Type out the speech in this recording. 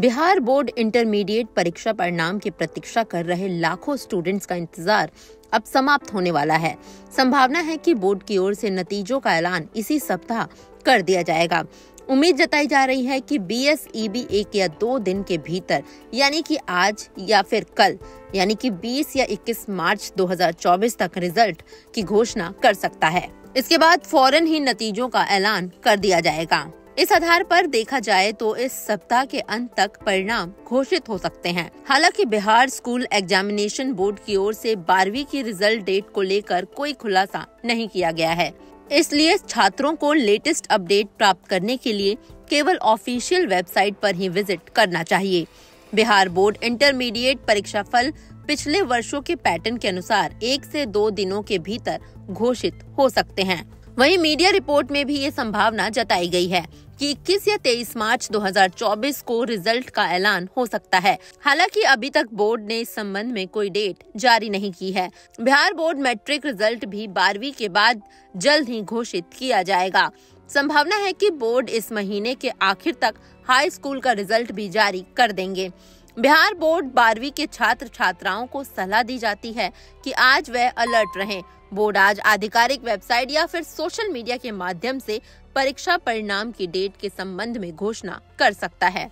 Bihar board intermediate परीक्षा परिणाम की प्रतीक्षा कर रहे लाखों स्टूडेंट्स का इंतज़ार अब समाप्त होने वाला है। संभावना है कि बोर्ड की ओर से नतीजों का ऐलान इसी सप्ताह कर दिया जाएगा। उम्मीद जताई जा रही है कि बी एस ई बी एक या दो दिन के भीतर, यानी कि आज या फिर कल, यानी कि 20 या 21 मार्च 2024 तक रिज़ल्ट की घोषणा कर सकता है। इसके बाद फ़ौरन ही नतीजों का ऐलान कर दिया जाएगा। इस आधार पर देखा जाए तो इस सप्ताह के अंत तक परिणाम घोषित हो सकते हैं। हालाँकि बिहार स्कूल एग्जामिनेशन बोर्ड की ओर से बारहवीं की रिज़ल्ट डेट को लेकर कोई खुलासा नहीं किया गया है। इसलिए छात्रों को लेटेस्ट अपडेट प्राप्त करने के लिए केवल ऑफिशियल वेबसाइट पर ही विज़िट करना चाहिए। बिहार बोर्ड इंटरमीडिएट परीक्षा फल पिछले वर्षों के पैटर्न के अनुसार एक से दो दिनों के भीतर घोषित हो सकते हैं। वहीं मीडिया रिपोर्ट में भी ये संभावना जताई गई है कि 21 या 23 मार्च 2024 को रिज़ल्ट का ऐलान हो सकता है। हालाँकि अभी तक बोर्ड ने इस संबंध में कोई डेट जारी नहीं की है। बिहार बोर्ड मैट्रिक रिज़ल्ट भी बारहवीं के बाद जल्द ही घोषित किया जाएगा। संभावना है कि बोर्ड इस महीने के आखिर तक हाई स्कूल का रिज़ल्ट भी जारी कर देंगे। बिहार बोर्ड बारहवीं के छात्र छात्राओं को सलाह दी जाती है कि आज वह अलर्ट रहें। बोर्ड आज आधिकारिक वेबसाइट या फिर सोशल मीडिया के माध्यम से परीक्षा परिणाम की डेट के संबंध में घोषणा कर सकता है।